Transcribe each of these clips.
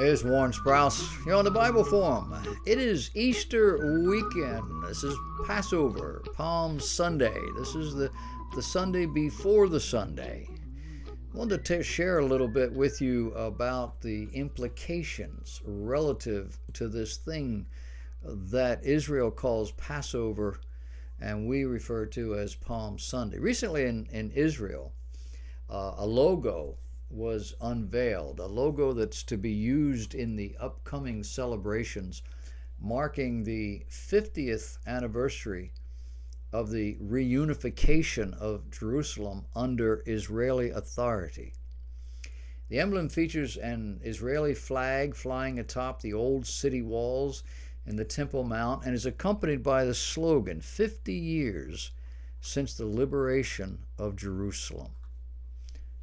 Here's Warren Sprouse here on the Bible Forum. It is Easter weekend. This is Passover, Palm Sunday. This is the, the Sunday before the Sunday. I wanted to share a little bit with you about the implications relative to this thing that Israel calls Passover and we refer to as Palm Sunday. Recently in, in Israel, uh, a logo was unveiled, a logo that's to be used in the upcoming celebrations marking the 50th anniversary of the reunification of Jerusalem under Israeli authority. The emblem features an Israeli flag flying atop the old city walls in the Temple Mount and is accompanied by the slogan 50 years since the liberation of Jerusalem.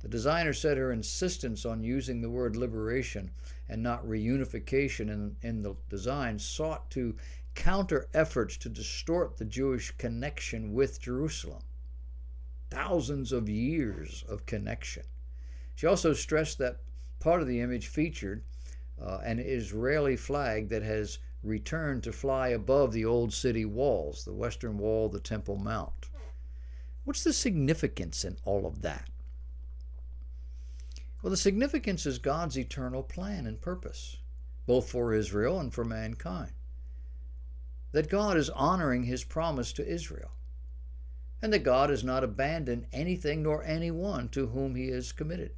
The designer said her insistence on using the word liberation and not reunification in, in the design sought to counter efforts to distort the Jewish connection with Jerusalem. Thousands of years of connection. She also stressed that part of the image featured uh, an Israeli flag that has returned to fly above the old city walls, the western wall, the Temple Mount. What's the significance in all of that? Well, the significance is God's eternal plan and purpose, both for Israel and for mankind. That God is honoring his promise to Israel, and that God has not abandoned anything nor anyone to whom he is committed.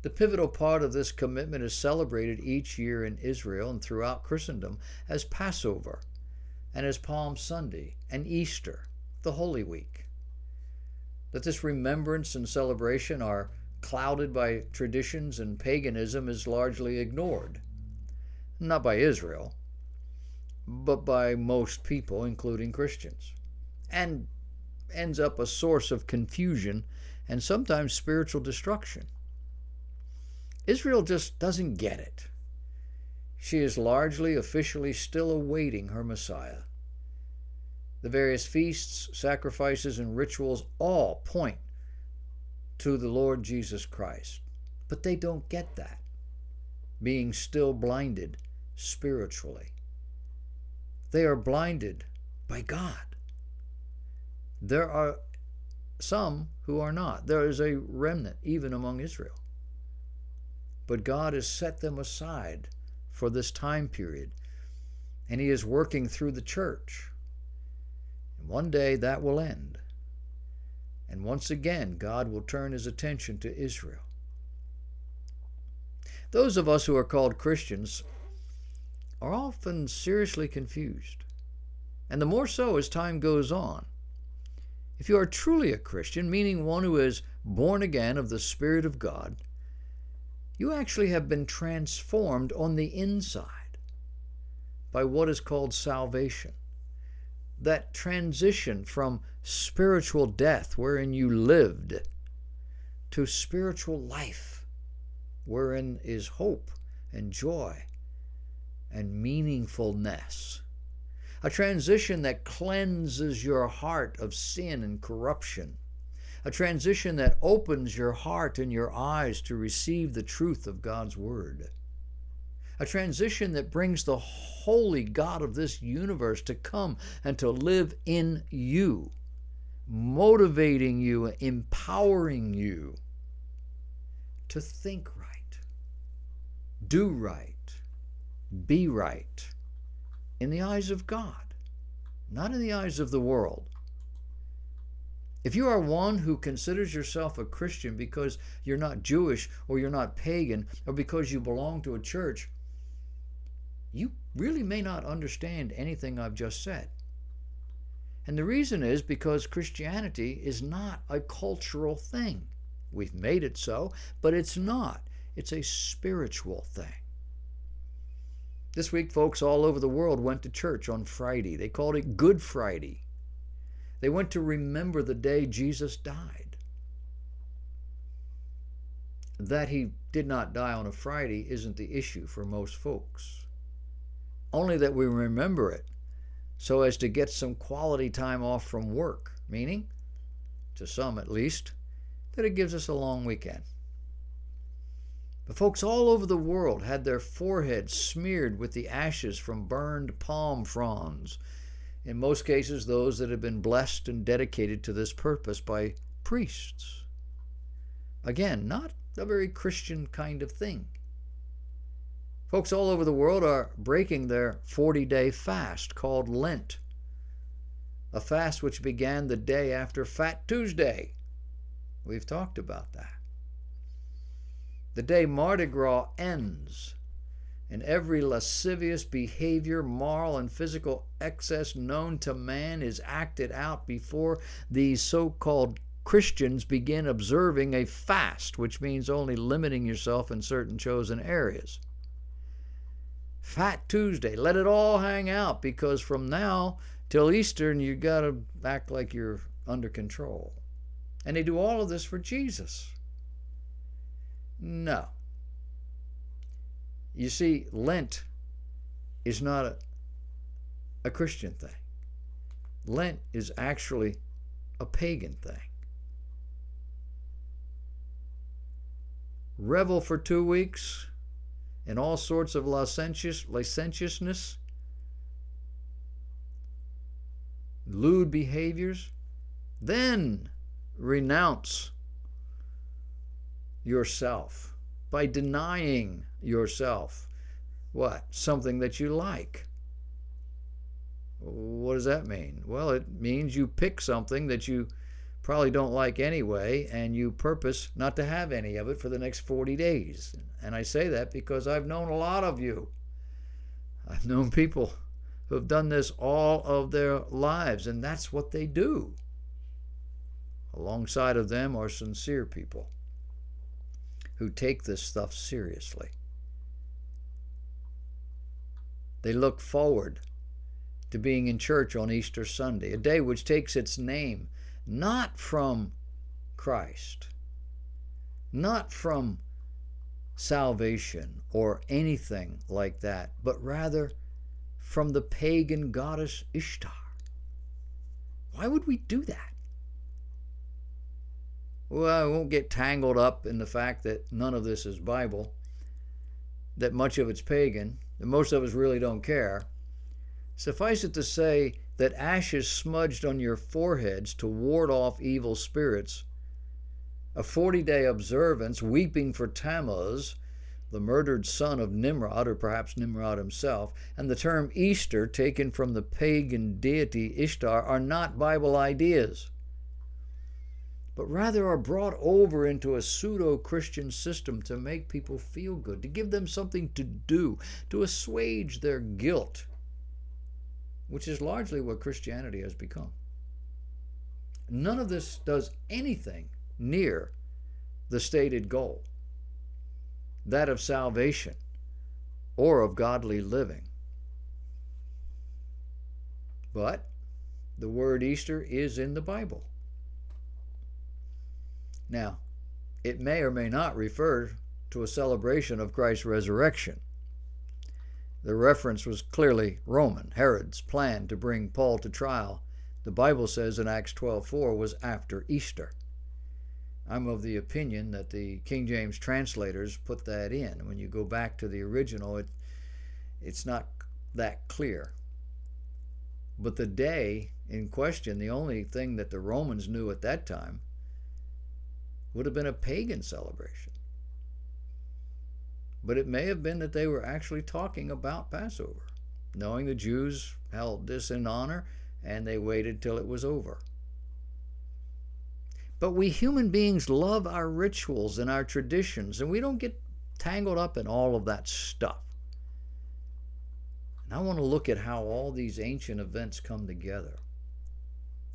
The pivotal part of this commitment is celebrated each year in Israel and throughout Christendom as Passover and as Palm Sunday and Easter, the Holy Week. That this remembrance and celebration are clouded by traditions and paganism is largely ignored. Not by Israel, but by most people, including Christians, and ends up a source of confusion and sometimes spiritual destruction. Israel just doesn't get it. She is largely officially still awaiting her Messiah. The various feasts, sacrifices, and rituals all point to the Lord Jesus Christ. But they don't get that, being still blinded spiritually. They are blinded by God. There are some who are not. There is a remnant even among Israel. But God has set them aside for this time period, and He is working through the church. And one day that will end. And once again, God will turn his attention to Israel. Those of us who are called Christians are often seriously confused, and the more so as time goes on. If you are truly a Christian, meaning one who is born again of the Spirit of God, you actually have been transformed on the inside by what is called salvation that transition from spiritual death, wherein you lived, to spiritual life, wherein is hope and joy and meaningfulness. A transition that cleanses your heart of sin and corruption. A transition that opens your heart and your eyes to receive the truth of God's Word a transition that brings the holy God of this universe to come and to live in you, motivating you, empowering you to think right, do right, be right in the eyes of God, not in the eyes of the world. If you are one who considers yourself a Christian because you're not Jewish or you're not pagan or because you belong to a church, you really may not understand anything I've just said. And the reason is because Christianity is not a cultural thing. We've made it so, but it's not. It's a spiritual thing. This week, folks all over the world went to church on Friday. They called it Good Friday. They went to remember the day Jesus died. That he did not die on a Friday isn't the issue for most folks only that we remember it so as to get some quality time off from work, meaning, to some at least, that it gives us a long weekend. The folks all over the world had their foreheads smeared with the ashes from burned palm fronds, in most cases, those that had been blessed and dedicated to this purpose by priests. Again, not a very Christian kind of thing. Folks all over the world are breaking their 40 day fast called Lent, a fast which began the day after Fat Tuesday. We've talked about that. The day Mardi Gras ends, and every lascivious behavior, moral and physical excess known to man is acted out before these so called Christians begin observing a fast, which means only limiting yourself in certain chosen areas. Fat Tuesday, let it all hang out because from now till Easter, you got to act like you're under control. And they do all of this for Jesus. No. You see, Lent is not a, a Christian thing. Lent is actually a pagan thing. revel for two weeks in all sorts of licentious, licentiousness, lewd behaviors, then renounce yourself by denying yourself what? Something that you like. What does that mean? Well, it means you pick something that you probably don't like anyway, and you purpose not to have any of it for the next 40 days. And I say that because I've known a lot of you. I've known people who have done this all of their lives, and that's what they do. Alongside of them are sincere people who take this stuff seriously. They look forward to being in church on Easter Sunday, a day which takes its name not from Christ, not from salvation or anything like that, but rather from the pagan goddess Ishtar. Why would we do that? Well, I won't get tangled up in the fact that none of this is Bible, that much of it's pagan, that most of us really don't care. Suffice it to say that ashes smudged on your foreheads to ward off evil spirits, a 40 day observance weeping for Tammuz, the murdered son of Nimrod, or perhaps Nimrod himself, and the term Easter, taken from the pagan deity Ishtar, are not Bible ideas, but rather are brought over into a pseudo Christian system to make people feel good, to give them something to do, to assuage their guilt which is largely what Christianity has become. None of this does anything near the stated goal that of salvation or of godly living. But the word Easter is in the Bible. Now, it may or may not refer to a celebration of Christ's resurrection. The reference was clearly Roman. Herod's plan to bring Paul to trial, the Bible says in Acts 12:4, was after Easter. I'm of the opinion that the King James translators put that in. When you go back to the original, it, it's not that clear. But the day in question, the only thing that the Romans knew at that time, would have been a pagan celebration. But it may have been that they were actually talking about Passover, knowing the Jews held this in honor and they waited till it was over. But we human beings love our rituals and our traditions, and we don't get tangled up in all of that stuff. And I want to look at how all these ancient events come together.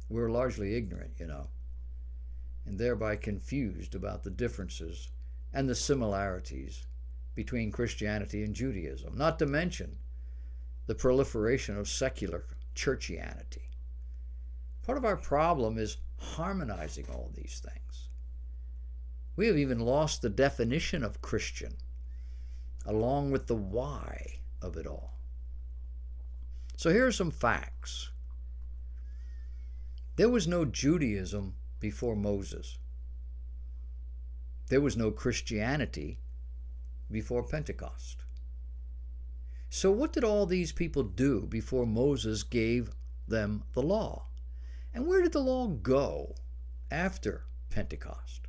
We're largely ignorant, you know, and thereby confused about the differences and the similarities between Christianity and Judaism, not to mention the proliferation of secular churchianity. Part of our problem is harmonizing all these things. We have even lost the definition of Christian, along with the why of it all. So here are some facts. There was no Judaism before Moses. There was no Christianity before Pentecost. So, what did all these people do before Moses gave them the law? And where did the law go after Pentecost?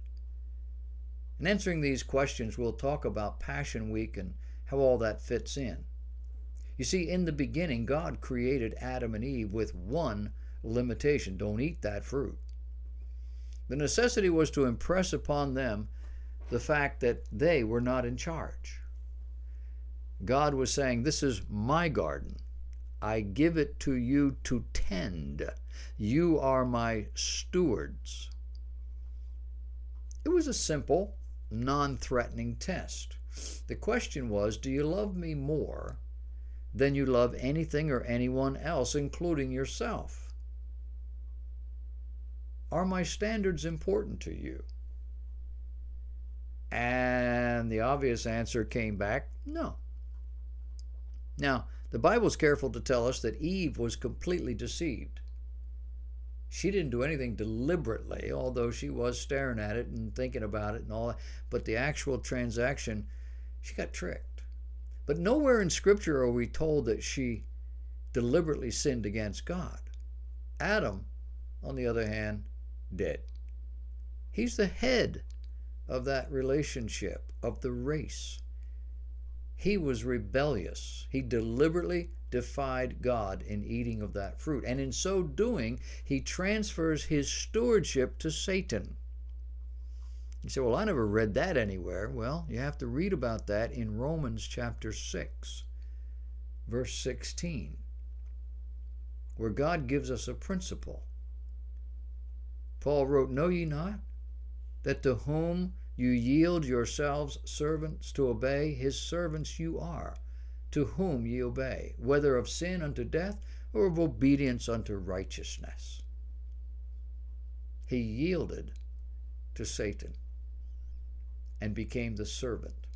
In answering these questions, we'll talk about Passion Week and how all that fits in. You see, in the beginning, God created Adam and Eve with one limitation don't eat that fruit. The necessity was to impress upon them the fact that they were not in charge. God was saying, This is my garden. I give it to you to tend. You are my stewards. It was a simple, non threatening test. The question was Do you love me more than you love anything or anyone else, including yourself? Are my standards important to you? And the obvious answer came back no. Now, the Bible's careful to tell us that Eve was completely deceived. She didn't do anything deliberately, although she was staring at it and thinking about it and all that. But the actual transaction, she got tricked. But nowhere in Scripture are we told that she deliberately sinned against God. Adam, on the other hand, did. He's the head of that relationship, of the race. He was rebellious. He deliberately defied God in eating of that fruit. And in so doing, he transfers his stewardship to Satan. You say, Well, I never read that anywhere. Well, you have to read about that in Romans chapter 6, verse 16, where God gives us a principle. Paul wrote, Know ye not that to whom you yield yourselves servants to obey, his servants you are, to whom ye obey, whether of sin unto death or of obedience unto righteousness. He yielded to Satan and became the servant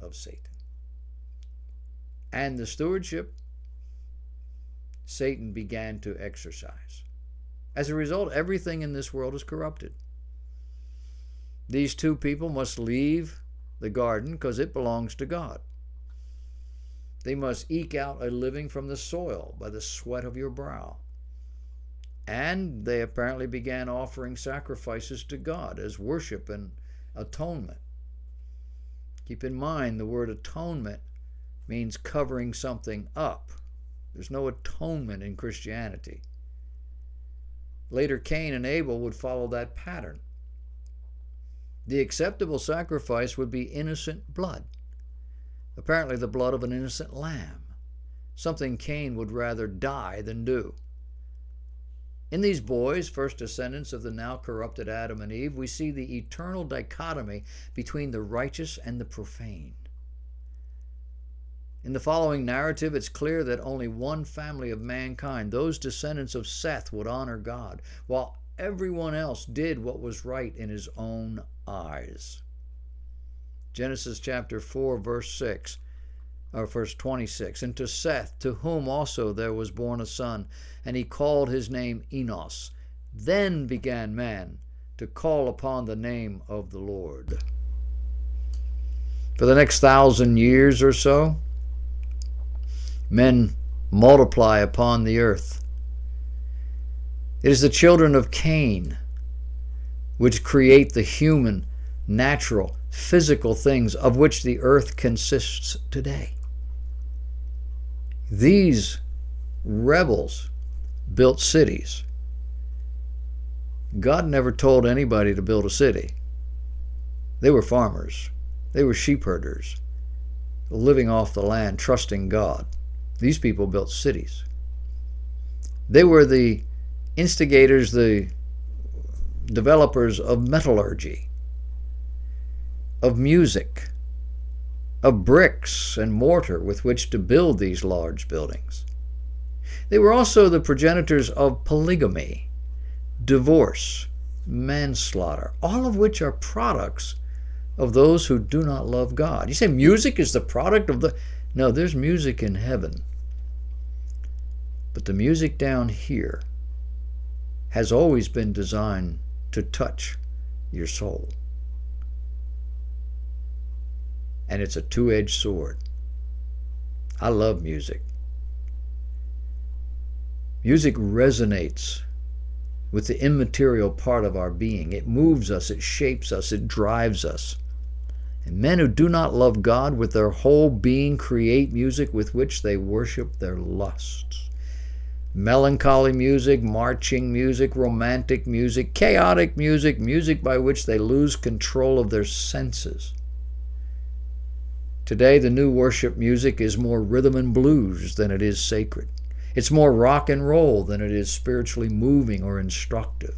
of Satan. And the stewardship Satan began to exercise. As a result, everything in this world is corrupted. These two people must leave the garden because it belongs to God. They must eke out a living from the soil by the sweat of your brow. And they apparently began offering sacrifices to God as worship and atonement. Keep in mind the word atonement means covering something up. There's no atonement in Christianity. Later, Cain and Abel would follow that pattern. The acceptable sacrifice would be innocent blood, apparently, the blood of an innocent lamb, something Cain would rather die than do. In these boys, first descendants of the now corrupted Adam and Eve, we see the eternal dichotomy between the righteous and the profane. In the following narrative, it's clear that only one family of mankind, those descendants of Seth, would honor God, while everyone else did what was right in his own eyes. Genesis chapter 4, verse 6, or verse 26. And to Seth, to whom also there was born a son, and he called his name Enos. Then began man to call upon the name of the Lord. For the next thousand years or so, men multiply upon the earth. It is the children of Cain which create the human, natural, physical things of which the earth consists today. These rebels built cities. God never told anybody to build a city. They were farmers, they were sheep herders, living off the land, trusting God. These people built cities. They were the instigators, the developers of metallurgy, of music, of bricks and mortar with which to build these large buildings. They were also the progenitors of polygamy, divorce, manslaughter, all of which are products of those who do not love God. You say music is the product of the. No, there's music in heaven. But the music down here has always been designed to touch your soul. and it's a two edged sword. I love music. Music resonates with the immaterial part of our being. It moves us, it shapes us, it drives us. And men who do not love God with their whole being create music with which they worship their lusts. Melancholy music, marching music, romantic music, chaotic music, music by which they lose control of their senses. Today, the new worship music is more rhythm and blues than it is sacred. It's more rock and roll than it is spiritually moving or instructive.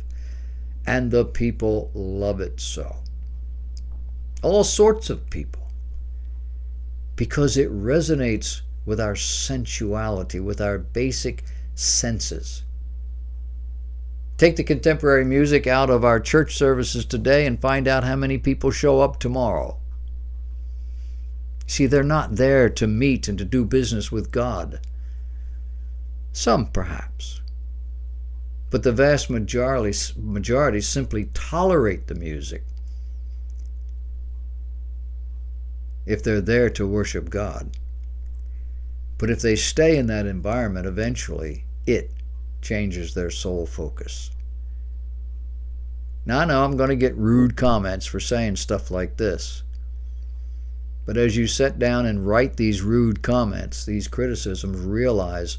And the people love it so all sorts of people because it resonates with our sensuality, with our basic senses. Take the contemporary music out of our church services today and find out how many people show up tomorrow. See, they're not there to meet and to do business with God. Some, perhaps. But the vast majority, majority simply tolerate the music if they're there to worship God. But if they stay in that environment, eventually it changes their sole focus. Now, I know I'm going to get rude comments for saying stuff like this. But as you sit down and write these rude comments, these criticisms, realize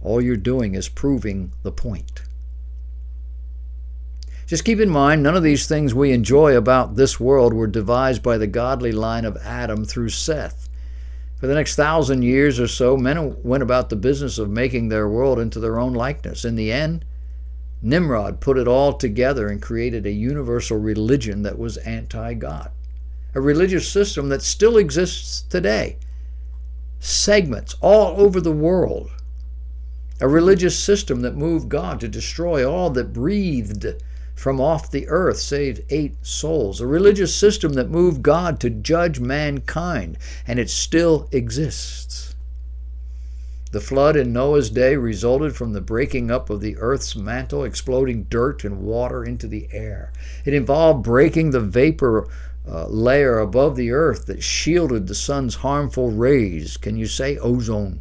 all you're doing is proving the point. Just keep in mind, none of these things we enjoy about this world were devised by the godly line of Adam through Seth. For the next thousand years or so, men went about the business of making their world into their own likeness. In the end, Nimrod put it all together and created a universal religion that was anti God. A religious system that still exists today. Segments all over the world. A religious system that moved God to destroy all that breathed from off the earth saved eight souls, a religious system that moved God to judge mankind, and it still exists. The flood in Noah's day resulted from the breaking up of the earth's mantle, exploding dirt and water into the air. It involved breaking the vapor uh, layer above the earth that shielded the sun's harmful rays. Can you say ozone?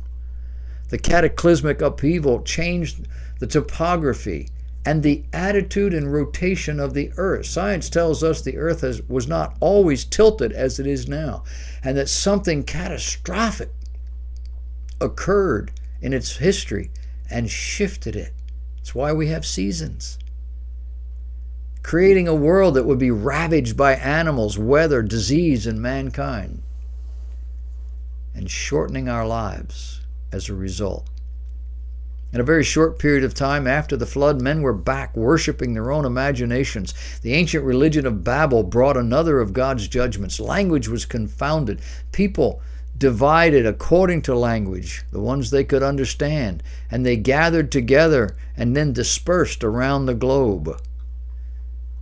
The cataclysmic upheaval changed the topography and the attitude and rotation of the earth. Science tells us the earth has, was not always tilted as it is now, and that something catastrophic occurred in its history and shifted it. It's why we have seasons. Creating a world that would be ravaged by animals, weather, disease, and mankind, and shortening our lives as a result. In a very short period of time after the flood, men were back worshiping their own imaginations. The ancient religion of Babel brought another of God's judgments. Language was confounded. People divided according to language, the ones they could understand, and they gathered together and then dispersed around the globe.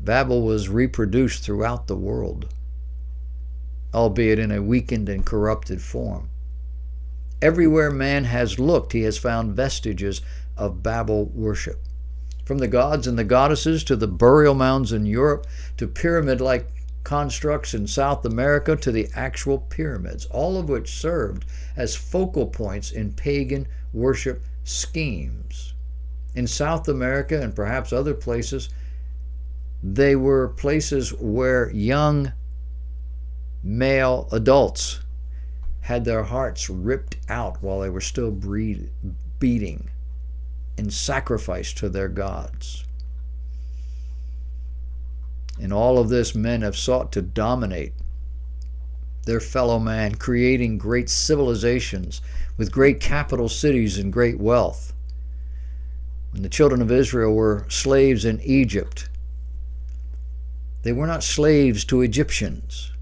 Babel was reproduced throughout the world, albeit in a weakened and corrupted form. Everywhere man has looked, he has found vestiges of Babel worship. From the gods and the goddesses to the burial mounds in Europe to pyramid like constructs in South America to the actual pyramids, all of which served as focal points in pagan worship schemes. In South America and perhaps other places, they were places where young male adults had their hearts ripped out while they were still breed, beating in sacrifice to their gods. In all of this, men have sought to dominate their fellow man, creating great civilizations with great capital cities and great wealth. When the children of Israel were slaves in Egypt, they were not slaves to Egyptians.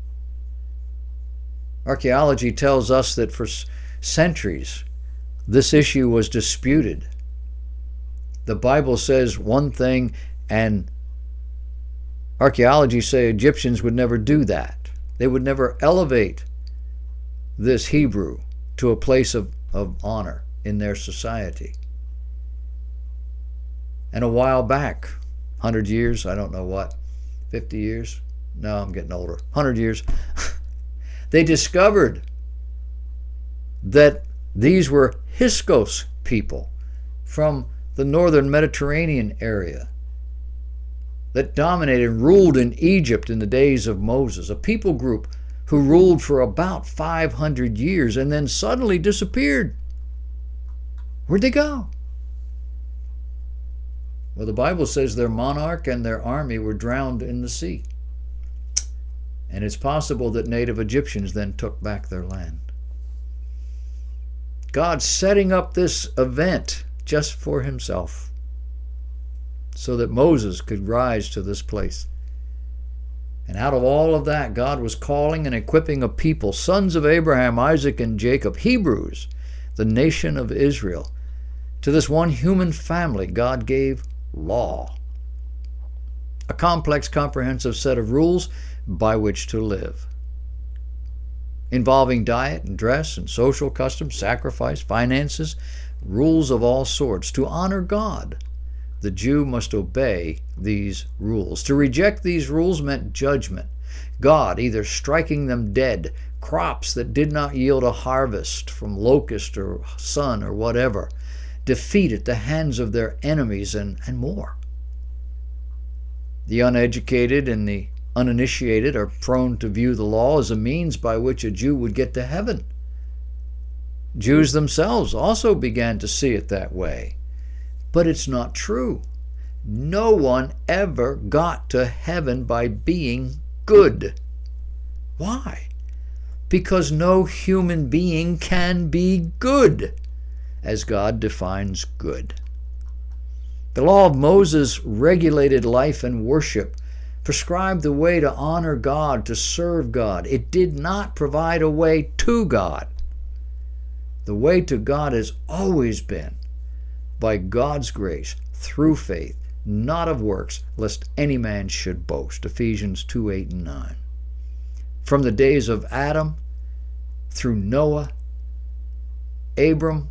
Archaeology tells us that for centuries this issue was disputed. The Bible says one thing, and archaeology say Egyptians would never do that. They would never elevate this Hebrew to a place of, of honor in their society. And a while back, 100 years, I don't know what, 50 years, no, I'm getting older, 100 years, They discovered that these were Hyksos people from the northern Mediterranean area that dominated and ruled in Egypt in the days of Moses, a people group who ruled for about 500 years and then suddenly disappeared. Where'd they go? Well, the Bible says their monarch and their army were drowned in the sea. And it's possible that native Egyptians then took back their land. God setting up this event just for himself so that Moses could rise to this place. And out of all of that, God was calling and equipping a people, sons of Abraham, Isaac, and Jacob, Hebrews, the nation of Israel. To this one human family, God gave law, a complex, comprehensive set of rules by which to live, involving diet and dress and social customs, sacrifice, finances, rules of all sorts. To honor God, the Jew must obey these rules. To reject these rules meant judgment. God either striking them dead, crops that did not yield a harvest from locust or sun or whatever, defeat at the hands of their enemies, and, and more. The uneducated and the uninitiated are prone to view the law as a means by which a Jew would get to heaven. Jews hmm. themselves also began to see it that way. But it's not true. No one ever got to heaven by being good. Why? Because no human being can be good as God defines good. The law of Moses regulated life and worship, prescribed the way to honor God, to serve God. It did not provide a way to God. The way to God has always been by God's grace through faith, not of works, lest any man should boast. Ephesians 2 8 and 9. From the days of Adam through Noah, Abram,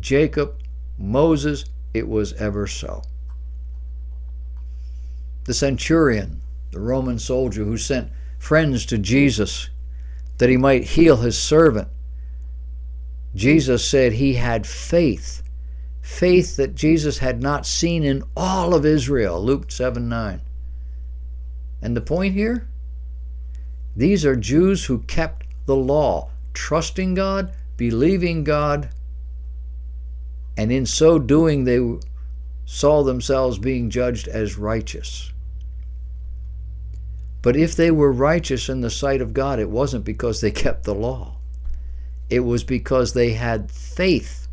Jacob, Moses, it was ever so. The centurion, the Roman soldier who sent friends to Jesus that he might heal his servant, Jesus said he had faith, faith that Jesus had not seen in all of Israel, Luke 7 9. And the point here? These are Jews who kept the law, trusting God, believing God, and in so doing, they saw themselves being judged as righteous. But if they were righteous in the sight of God, it wasn't because they kept the law. It was because they had faith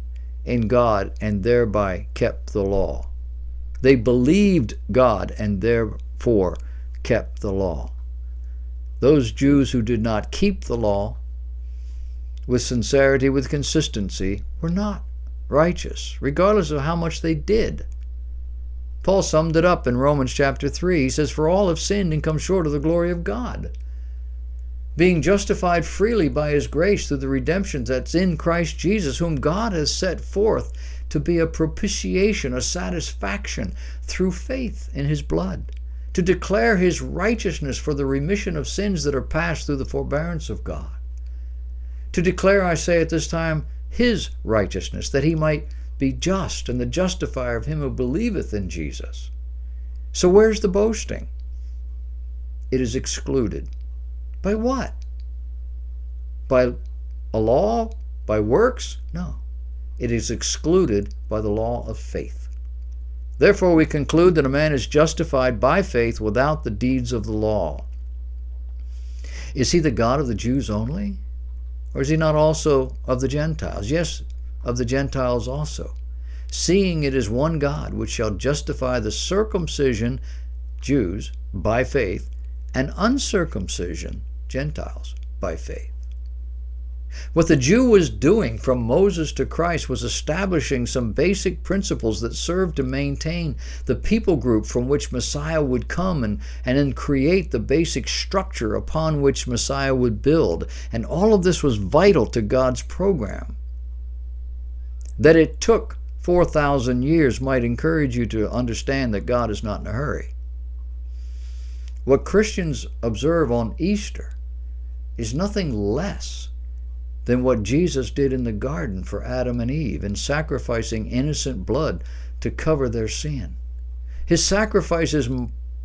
in God and thereby kept the law. They believed God and therefore kept the law. Those Jews who did not keep the law with sincerity, with consistency, were not righteous, regardless of how much they did. Paul summed it up in Romans chapter 3. He says, For all have sinned and come short of the glory of God. Being justified freely by his grace through the redemption that's in Christ Jesus, whom God has set forth to be a propitiation, a satisfaction through faith in his blood, to declare his righteousness for the remission of sins that are passed through the forbearance of God. To declare, I say at this time, his righteousness, that he might be just and the justifier of him who believeth in Jesus. So where's the boasting? It is excluded. By what? By a law? By works? No. It is excluded by the law of faith. Therefore, we conclude that a man is justified by faith without the deeds of the law. Is he the God of the Jews only? Or is he not also of the Gentiles? Yes, of the Gentiles also. Seeing it is one God which shall justify the circumcision, Jews, by faith, and uncircumcision, Gentiles, by faith. What the Jew was doing from Moses to Christ was establishing some basic principles that served to maintain the people group from which Messiah would come and, and then create the basic structure upon which Messiah would build. And all of this was vital to God's program. That it took 4,000 years might encourage you to understand that God is not in a hurry. What Christians observe on Easter is nothing less than what Jesus did in the garden for Adam and Eve in sacrificing innocent blood to cover their sin. His sacrifice is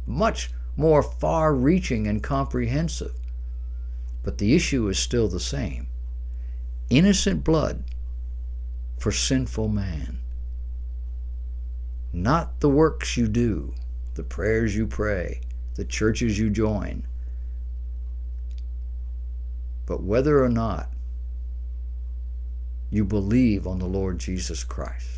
much more far reaching and comprehensive. But the issue is still the same innocent blood for sinful man. Not the works you do, the prayers you pray, the churches you join, but whether or not you believe on the Lord Jesus Christ.